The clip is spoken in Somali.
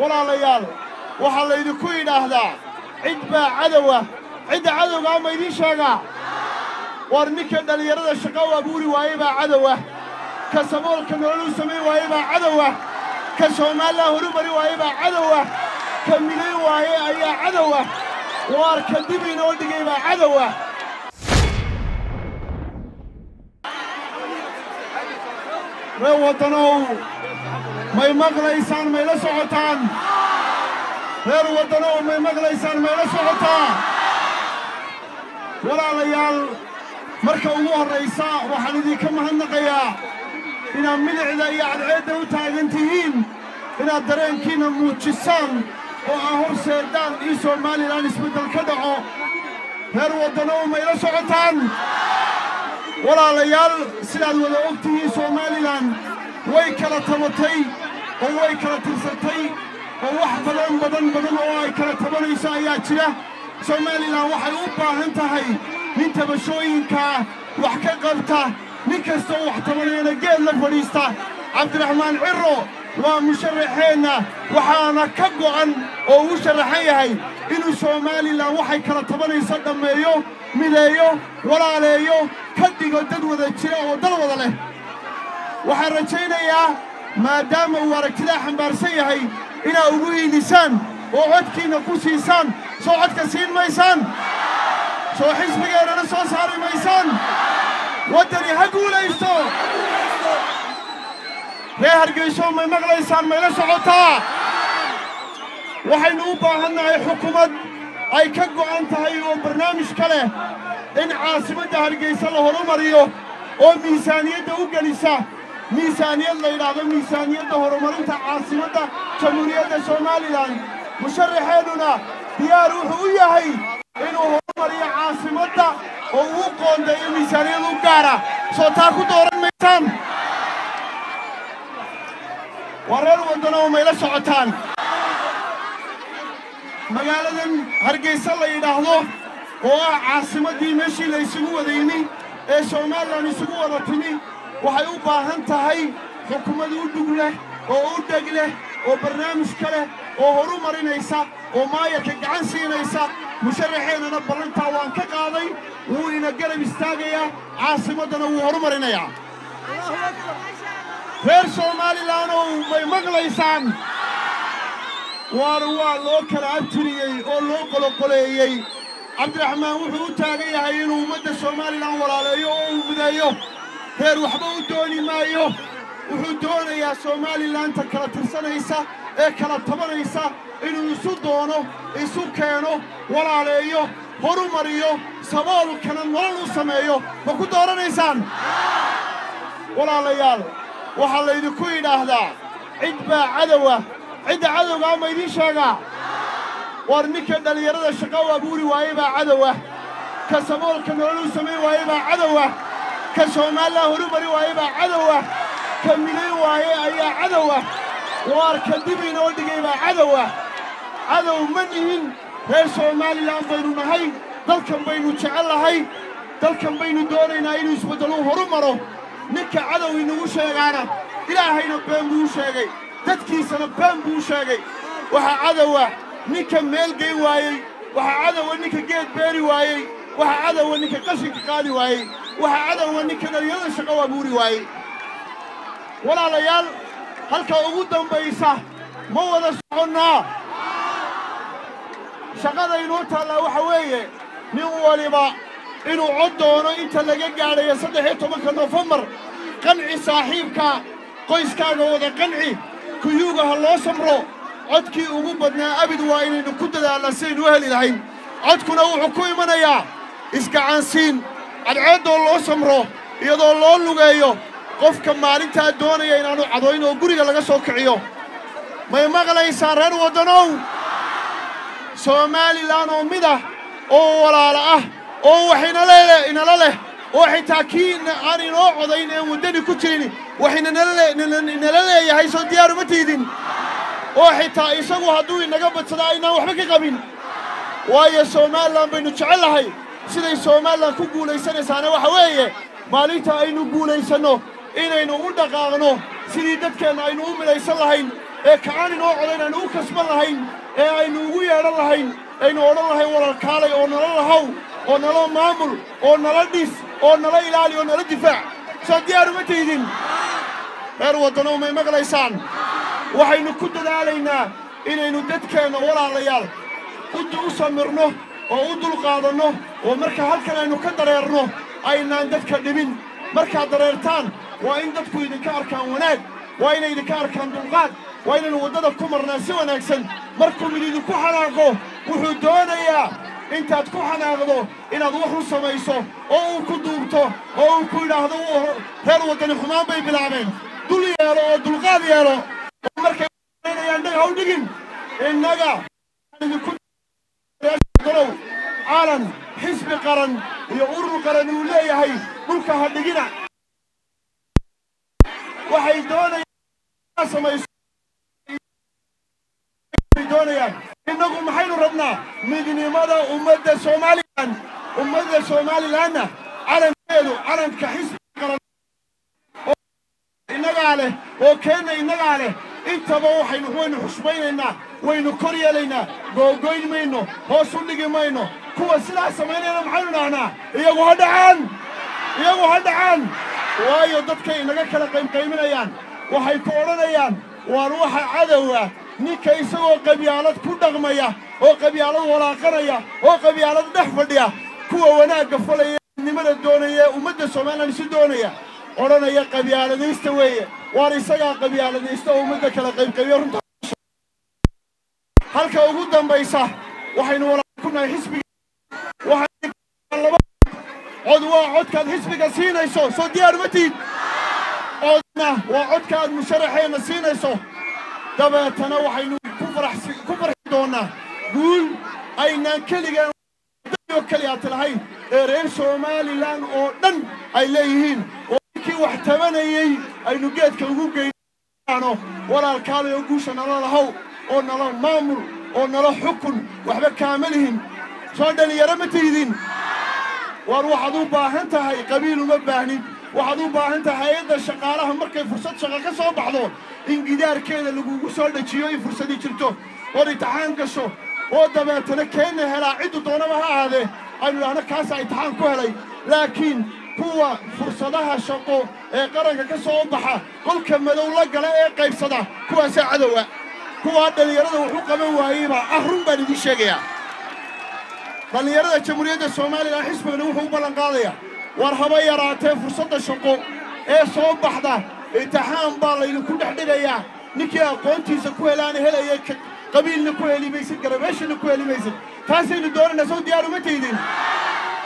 walaalayaal waxaa laydinku yidhaahdaa cid baa cadowa cidda cadowgaa ma idiin sheegaa. War ninka dhallinyarada shaqa u abuuri waaye baa cadowa ka saboolka nololuu samayn waaye baa cadowa ka soomaalilaa horumari waaye baa cadowa ka midayn waaye ayaa cadowa waar ka dib inoo dhigay baa cadowa ree waddanow may maqlaysaan mayla socotaan. Reer waddanow may maqlaysaan mayla socotaa walaalayaal marka ugu horraysa waxaan idinka mahadnaqayaa inaad milicda iyo cadceedda u taagan tihiin inaad dareenkiinna muujisaan oo aa horseedaan in somalilan isbeddel ka dhaco. Reer waddanow mayla socotaan. Walaalayaal sidaad wada og tihiin somalilan way kala tabatay oo way kala tirsatay oo wax badan badan badan oo ay kala tabanayso ayaa jira. Somalilan waxay u baahan tahay nin tabashooyinkaa wax ka qabta nin kastoo wax tabanayana geed la fadhiista. Cabdiraxmaan cirro waa musharaxeenna waxaana ka go'an oo uu sharaxan yahay inuu somalilan waxay kala tabanayso dhammeeyo mideeyo walaaleeyo ka dhigo dad wada jira oo dal wada leh waxaan rajaynayaa maadaama uu aragtidaa xambaarsan yahay inaad ugu hiilisaan oo codkiinna ku siisaan. Soo codka siin maysaan. Soo xisbigeennana soo saari maysaan. Waddani ha guulaysto. Ree hargayso may maqlaysaan mayla socotaa. Waxaynu u baahannahay xukuumad ay ka go'an tahay oo barnaamij ka leh in caasimadda hargaysa la horumariyo oo miisaaniyadda u gelisa miisaaniyad la yidhaahdo miisaaniyadda horumarinta caasimadda jamhuuriyadda somalilan musharaxeennuna diyaar wuxuu u yahay inuu horumariyo caasimadda oo uu qoondeeyo miisaaniyad u gaara soo taa ku dooran maysaan waa reer waddanow mayla socotaan magaaladan hargaysa la yidhaahdo oo ah caasimaddii meeshii la isugu wada yimi ee somalilan isugu wada timi waxay u baahan tahay xukuumad u dhug leh oo u dheg leh oo barnaamij ka leh oo horu marinaysa oo maayarka gacan siinaysa. Musharaxeennana ballantaa waan ka qaaday wuu ina garab istaagayaa caasimaddana wuu horu marinayaa reer somalilanoo may maqlaysaan waar waa loo kala abtiriyey oo loo qoloqoleeyey. Cabdiraxmaan wuxuu u taagan yahay inuu ummadda somalilan walaaleeyo oo uu mideeyo reer waxba u dooni maayo. Wuxuu doonayaa somaalilanta kala tirsanaysa ee kala tabanaysa inuu isu doono isu keeno walaaleeyo horumariyo saboolkana nolol u sameeyo. Ma ku dooranaysaan? Walaalayaal waxaa laydinku yidhaahdaa cid baa cadowa cidda cadowgaa ma idiin sheegaa. War ninka dhallinyarada shaqa u abuuri waaye baa cadowa. Ka saboolka nololuu samayn waaye baa cadowa ka soomaalilaa horumari waaye baa cadowa. Ka midayn waaye ayaa cadowa. Waar ka dib inoo dhigay baa cadowa. Cadow ma nihin. Reer somalilan baynu nahay. Dalkan baynu jecel lahay dalkan baynu doonaynaa inuu isbeddeluu horu maro ninka cadow inagu sheegaana. Ilaahayna been buu sheegay. Dadkiisana been buu sheegay. Waxaa cadowa ninka meel gey waayey. Waxaa cadowa ninka geed beeri waayey waxaa cadowa ninka qashinka qaadi waayey waxaa cadowa ninka dhallinyarada shaqo u abuuri waayey walaalayaal halka ugu dambaysa ma wada soconnaa shaqadaynuu taallaa waxa weeye nin waliba inuu cod doono inta laga gaadhayo saddex iyo tobanka nofembar qanci saaxiibka qoyskaaga wada qanci kuyuuga ha loo samro. Codkii ugu badnaa abid waa inaynu ku dadaalnaa sidaynu u heli lahayn. Codkuna wuxuu ku imanayaa isgacansiin cadceeddoo loo samro iyadoo loo lugeeyo. Qofka maalintaa doonaya inaannu cadoyn oo guriga laga soo kiciyo. May maqlaysaa reer waddanow somalilan oo mid ah oo walaala ah oo wax leh. Oo xitaa kii aan inoo codayn een waddani ku jirin wax leeyahay soo diyaar uma tiidin. Oo xitaa isagu hadduu inaga badsada aynaan waxba ka qabin. Waayo somalilan baynu jecel lahay siday somalilan ku guulaysanaysaana waxa weeye maalinta aynu guulaysanno inaynu u dhaqaaqno sidii dadkeenna aynu u midaysan lahayn ee ka'aan inoo codayn aynu u kasban lahayn ee aynu ugu yeedhan lahayn aynu odhan lahayn walaalkaalay oo nala lahow oo nala maamul oo nala dhis oo nala ilaali oo nala difaac. Soo diyaar uma tihdin reer waddanow may maqlaysaan. Waxaynu ku dadaalaynaa inaynu dadkeenna walaalayaal u samirno oo u dulqaadanno oo marka halkan aynu ka dareerno aynaan dadka dhibin. Markaad dareertaan waa in dadku idinka arkaan wanaag waa inay idinka arkaan dulqaad waa inaynu waddada ku marnaa si wanaagsan. Markuu mid idinku xanaaqo wuxuu doonayaa intaad ku xanaaqdo inaad wax u samayso oo uu ku duubto oo uu ku yidhaahdo reer waddani xumaan bay bilaabeen. Dul yeelo oo dulqaad yeelo. Oo markay dhag haw dhigin innaga idinkudow calan xisbi qaran iyo urur qaran uu leeyahay dhulka ha dhigina waxay doonayaan innagu maxaynu rabnaa midnimada ummadda somalilan ummadda somalilanna calankeedu calanka xisbiga qaran. Innagaa leh oo keenna innagaa leh intaba waxaynu waynu xushmaynaynaa waynu kor yeelaynaa googoyn mayno hoos u dhigi mayno. Kuwa sidaas samaynayna maxaynu dhahnaa? Iyagu ha dhacaan! Iyagu ha dhacaan! Waayo dadkay inaga kala qaymqayminayaan waxay ku odhanayaan waan waxa cadowa ninka isagoo qabyaalad ku dhaqmaya oo qabyaalad walaaqanaya oo qabyaalad dhex fadhiya kuwa wanaagga falaya nimada doonaya ummadda somalilan isu doonaya odhanaya qabyaaladaysta weeye. Waar isagaa qabyaaladaysta oo ummadda kala qaybqaybiya runta halka ugu dambaysa waxaynu walaal ku nahay xisbiga cod. Waa codkaad xisbiga siinayso soo diyaar ma tiid codna waa codka aad musharaxeenna siinayso. Dabeetana waxaynu ku farxi doonnaa guul aynaan keligeen oo keliyaati lahayn ee reer somalilan oo dhan ay leeyihiin. Oo ninkii wax tabanayey aynu geedka ugu geynaano. Walaalkaalay guusha nala lahow oo nala maamul oo nala xukun waxba kaama lihin soo dhalinyaro ma tihdin waar waxaad u baahan tahay qabiil uma baahnid waxaad u baahan tahay hay'adda shaqaalaha markay fursad shaqo ka soo baxdo in gidaarkeeda lagugu soo dhejiyo in fursadii jirto. Ood imtixaan gasho oo dabeetana keenna helaa ciddu doonaba ha ahaadee. Aynu idhaahno kaasaa imtixaan ku helay. Laakiin kuwa fursadaha shaqo ee qaranka ka soo baxa qolka madow la gala ee qaybsada kuwaasaa cadowa kuwaa dhallinyarada wuxu qaban waayeybaa ah run baan idiin sheegayaa. Dhallinyarada jamhuuriyadda somalilan xisbigana wuxuu u ballanqaadayaa war haba yaraatee fursadda shaqo ee soo baxda imtixaan baa laydinku dhex dhigayaa. Ninkii aqoontiisa ku helaana helaya qabiilna ku heli maysid garabeeshana ku heli maysid taasaynu doonaynaa sow diyaar uma taydin